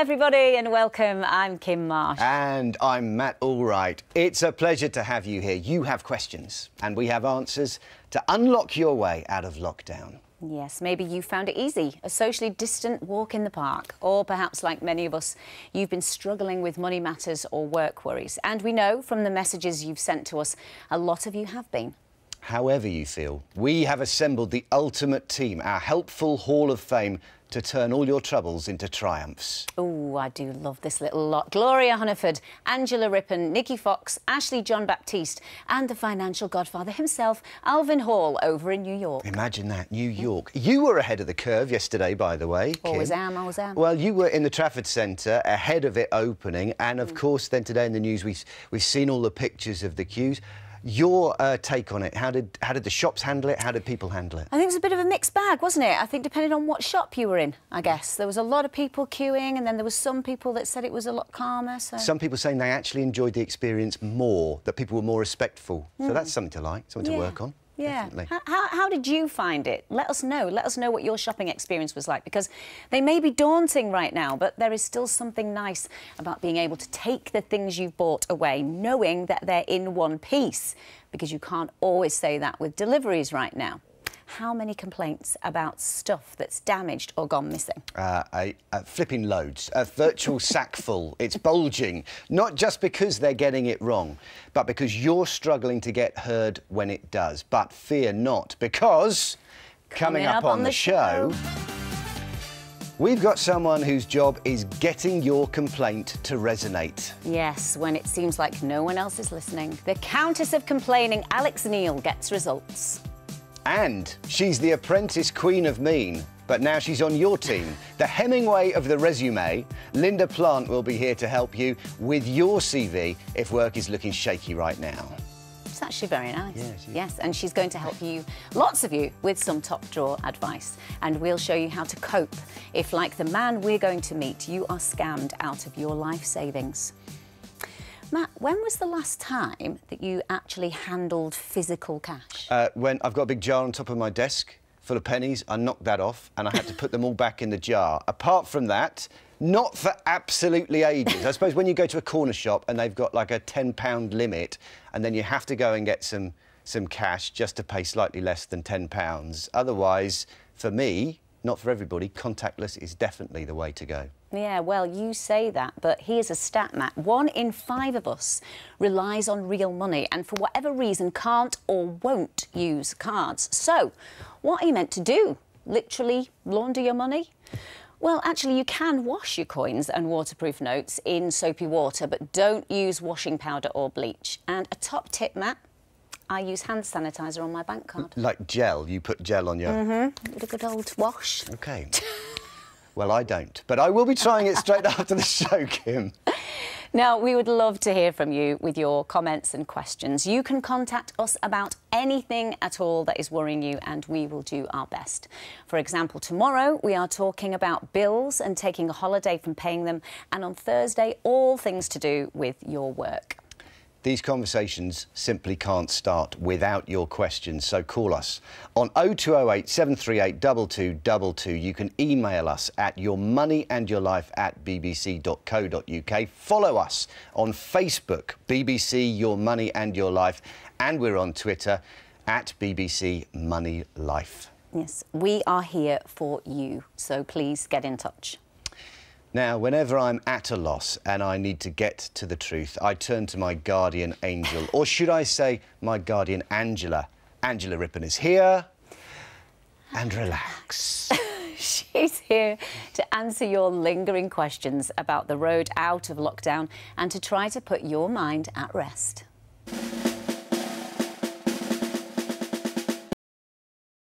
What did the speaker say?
everybody, and welcome. I'm Kim Marsh. And I'm Matt Allwright. It's a pleasure to have you here. You have questions, and we have answers to unlock your way out of lockdown. Yes, maybe you found it easy, a socially distant walk in the park, or perhaps like many of us, you've been struggling with money matters or work worries. And we know from the messages you've sent to us, a lot of you have been. However you feel, we have assembled the ultimate team, our helpful Hall of Fame, to turn all your troubles into triumphs. Oh, I do love this little lot. Gloria Hunniford, Angela Rippon, Nikki Fox, Ashley John Baptiste, and the financial godfather himself, Alvin Hall, over in New York. Imagine that, New York. You were ahead of the curve yesterday, by the way. Kim. Always am, always am. Well, you were in the Trafford Centre ahead of it opening, and of mm. course, then today in the news, we've, we've seen all the pictures of the queues. Your uh, take on it? How did how did the shops handle it? How did people handle it? I think it was a bit of a mixed bag, wasn't it? I think depending on what shop you were in, I guess there was a lot of people queuing, and then there was some people that said it was a lot calmer. So some people saying they actually enjoyed the experience more, that people were more respectful. Mm. So that's something to like, something yeah. to work on. Yeah. How, how, did you find it? Let us know. Let us know what your shopping experience was like because they may be daunting right now, but there is still something nice about being able to take the things you've bought away, knowing that they're in one piece because you can't always say that with deliveries right now how many complaints about stuff that's damaged or gone missing? Uh, a, a flipping loads. A virtual sack full. It's bulging. Not just because they're getting it wrong, but because you're struggling to get heard when it does. But fear not, because coming, coming up, up, on, on the, the show, show We've got someone whose job is getting your complaint to resonate. Yes, when it seems like no one else is listening. The Countess of Complaining, Alex Neill, gets results. And she's the apprentice queen of mean, but now she's on your team. The Hemingway of the resume, Linda Plant will be here to help you with your CV if work is looking shaky right now. It's actually very nice. Yeah, yes, and she's going to help you, lots of you, with some top drawer advice. And we'll show you how to cope if, like the man we're going to meet, you are scammed out of your life savings. Matt, when was the last time that you actually handled physical cash? Uh, when I've got a big jar on top of my desk full of pennies, I knocked that off and I had to put them all back in the jar. Apart from that, not for absolutely ages. I suppose when you go to a corner shop and they've got like a £10 limit and then you have to go and get some, some cash just to pay slightly less than £10. Otherwise, for me, not for everybody, contactless is definitely the way to go. Yeah, well, you say that, but here's a stat, Matt. One in five of us relies on real money and for whatever reason can't or won't use cards. So, what are you meant to do? Literally launder your money? Well, actually, you can wash your coins and waterproof notes in soapy water, but don't use washing powder or bleach. And a top tip, Matt, I use hand sanitizer on my bank card. Like gel? You put gel on your... Mm-hmm. A good old wash. OK. well, I don't. But I will be trying it straight after the show, Kim. Now, we would love to hear from you with your comments and questions. You can contact us about anything at all that is worrying you, and we will do our best. For example, tomorrow we are talking about bills and taking a holiday from paying them, and on Thursday, all things to do with your work. These conversations simply can't start without your questions, so call us on 0208 738 2222. You can email us at yourmoneyandyourlife at bbc.co.uk. Follow us on Facebook, BBC Your Money and Your Life, and we're on Twitter at BBC Money Life. Yes, we are here for you, so please get in touch. Now, whenever I'm at a loss and I need to get to the truth, I turn to my guardian angel, or should I say my guardian Angela. Angela Rippon is here. And relax. She's here to answer your lingering questions about the road out of lockdown and to try to put your mind at rest.